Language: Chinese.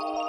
you